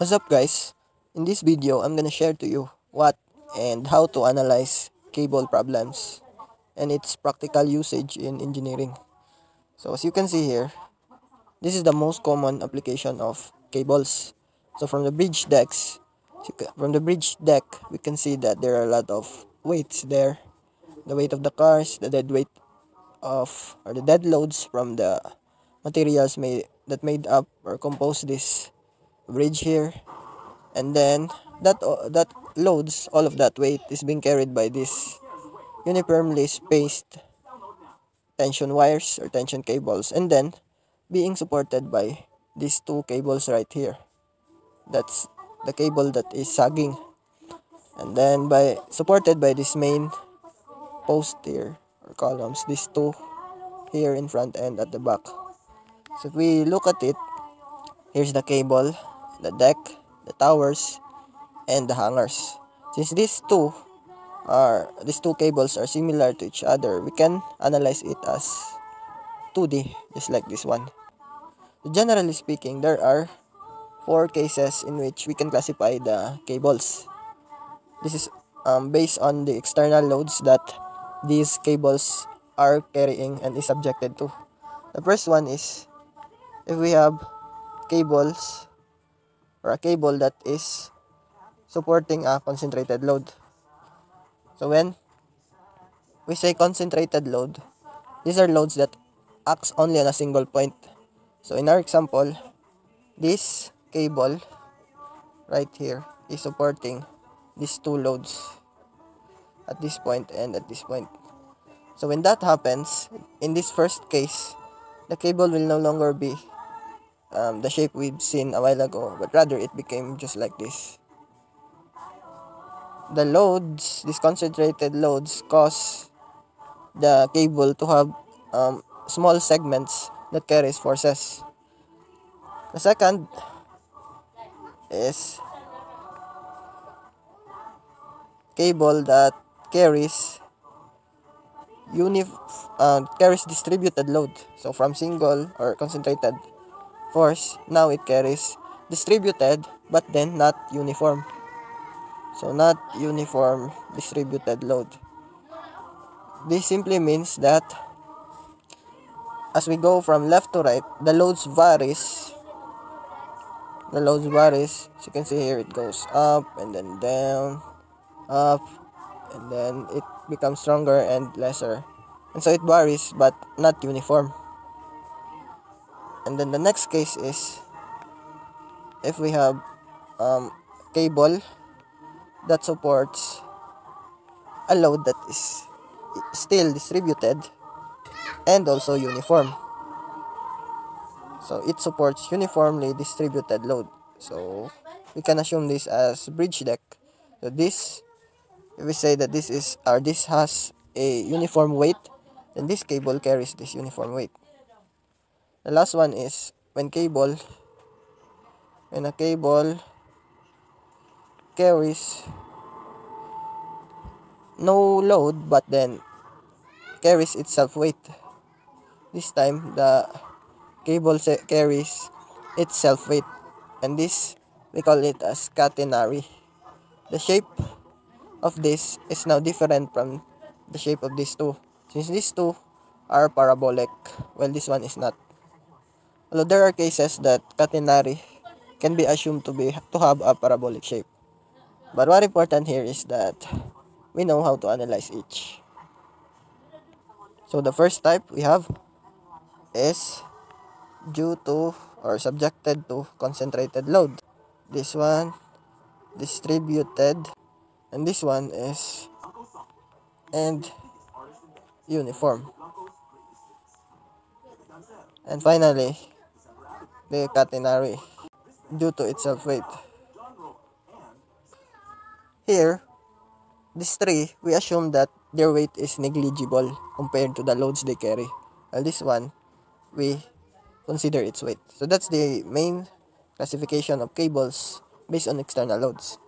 What's up guys? In this video, I'm gonna share to you what and how to analyze cable problems and its practical usage in engineering. So as you can see here, this is the most common application of cables. So from the bridge decks, from the bridge deck, we can see that there are a lot of weights there. The weight of the cars, the dead weight of, or the dead loads from the materials made that made up or composed this bridge here. And then that that loads all of that weight is being carried by this uniformly spaced tension wires or tension cables. And then being supported by these two cables right here. That's the cable that is sagging. And then by supported by this main post here or columns these two here in front and at the back. So if we look at it here's the cable the deck, the towers, and the hangers. Since these two are these two cables are similar to each other, we can analyze it as 2D, just like this one. Generally speaking, there are four cases in which we can classify the cables. This is um, based on the external loads that these cables are carrying and is subjected to. The first one is if we have cables or a cable that is supporting a concentrated load. So when we say concentrated load, these are loads that acts only on a single point. So in our example, this cable right here is supporting these two loads at this point and at this point. So when that happens, in this first case, the cable will no longer be um, the shape we've seen a while ago, but rather it became just like this. The loads, these concentrated loads, cause the cable to have um, small segments that carries forces. The second is cable that carries unif uh, carries distributed load. So from single or concentrated force, now it carries distributed but then not uniform. So not uniform distributed load. This simply means that as we go from left to right, the loads varies. The loads varies. You can see here, it goes up and then down, up, and then it becomes stronger and lesser. And so it varies but not uniform. And then the next case is if we have um, cable that supports a load that is still distributed and also uniform. So it supports uniformly distributed load. So we can assume this as bridge deck. So this if we say that this is or this has a uniform weight then this cable carries this uniform weight the last one is when cable when a cable carries no load but then carries itself weight. This time the cable carries itself weight. And this we call it as catenary. The shape of this is now different from the shape of these two. Since these two are parabolic while this one is not Although there are cases that catenary can be assumed to be to have a parabolic shape. But what important here is that we know how to analyze each. So the first type we have is due to or subjected to concentrated load. This one distributed and this one is and uniform. And finally, the catenary due to its self-weight. Here, these three, we assume that their weight is negligible compared to the loads they carry. While this one, we consider its weight. So that's the main classification of cables based on external loads.